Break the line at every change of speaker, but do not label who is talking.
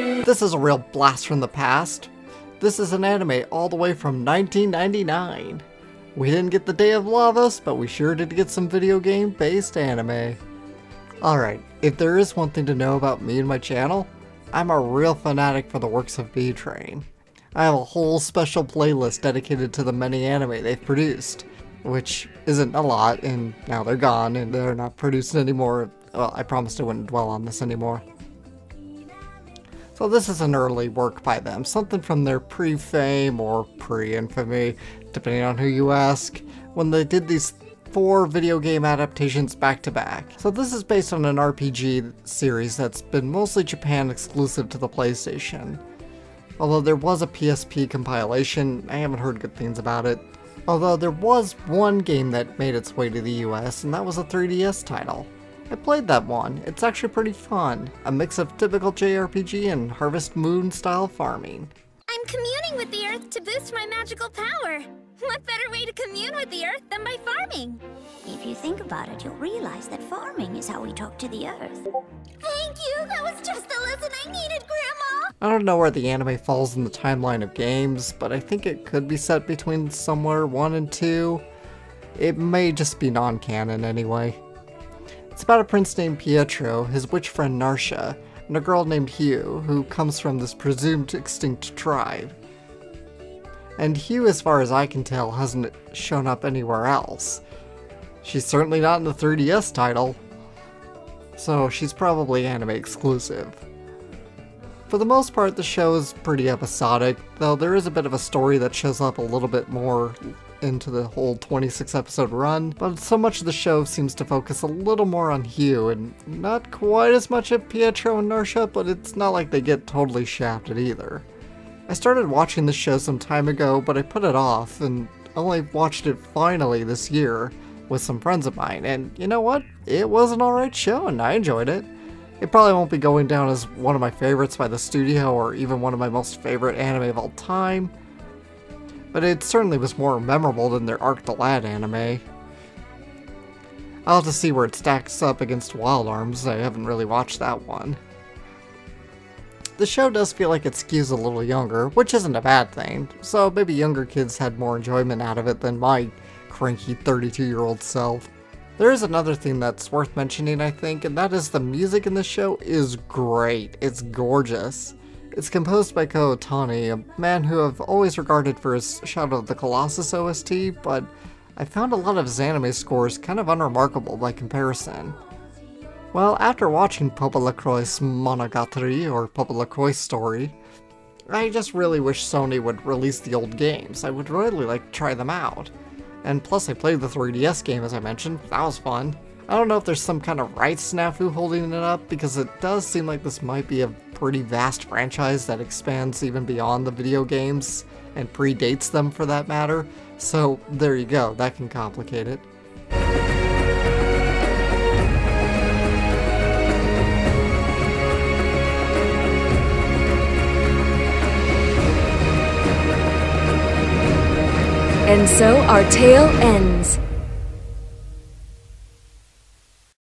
This is a real blast from the past. This is an anime all the way from 1999. We didn't get the Day of Lavas, but we sure did get some video game based anime. Alright, if there is one thing to know about me and my channel, I'm a real fanatic for the works of Bee-Train. I have a whole special playlist dedicated to the many anime they've produced, which isn't a lot, and now they're gone and they're not produced anymore. Well, I promised I wouldn't dwell on this anymore. So this is an early work by them, something from their pre-fame or pre-infamy, depending on who you ask, when they did these four video game adaptations back to back. So this is based on an RPG series that's been mostly Japan exclusive to the PlayStation. Although there was a PSP compilation, I haven't heard good things about it. Although there was one game that made its way to the US, and that was a 3DS title. I played that one. It's actually pretty fun. A mix of typical JRPG and Harvest Moon style farming.
I'm communing with the Earth to boost my magical power. What better way to commune with the Earth than by farming?
If you think about it, you'll realize that farming is how we talk to the Earth.
Thank you! That was just the lesson I needed, Grandma!
I don't know where the anime falls in the timeline of games, but I think it could be set between somewhere 1 and 2. It may just be non-canon anyway. It's about a prince named Pietro, his witch friend Narsha, and a girl named Hugh, who comes from this presumed extinct tribe. And Hugh, as far as I can tell, hasn't shown up anywhere else. She's certainly not in the 3DS title, so she's probably anime exclusive. For the most part, the show is pretty episodic, though there is a bit of a story that shows up a little bit more into the whole 26 episode run, but so much of the show seems to focus a little more on Hugh and not quite as much of Pietro and Narsha, but it's not like they get totally shafted either. I started watching the show some time ago, but I put it off and only watched it finally this year with some friends of mine, and you know what? It was an alright show and I enjoyed it. It probably won't be going down as one of my favorites by the studio or even one of my most favorite anime of all time, but it certainly was more memorable than their Arc the Lad anime. I'll have to see where it stacks up against Wild Arms, I haven't really watched that one. The show does feel like it skews a little younger, which isn't a bad thing, so maybe younger kids had more enjoyment out of it than my cranky 32 year old self. There is another thing that's worth mentioning, I think, and that is the music in the show is great. It's gorgeous. It's composed by Kow a man who I've always regarded for his Shadow of the Colossus OST, but I found a lot of his anime scores kind of unremarkable by comparison. Well, after watching Popolocrois Monogatari, or Popolocrois story, I just really wish Sony would release the old games. I would really like to try them out. And plus I played the 3DS game as I mentioned, that was fun. I don't know if there's some kind of rights snafu holding it up, because it does seem like this might be a pretty vast franchise that expands even beyond the video games, and predates them for that matter. So there you go, that can complicate it.
And so our tale ends.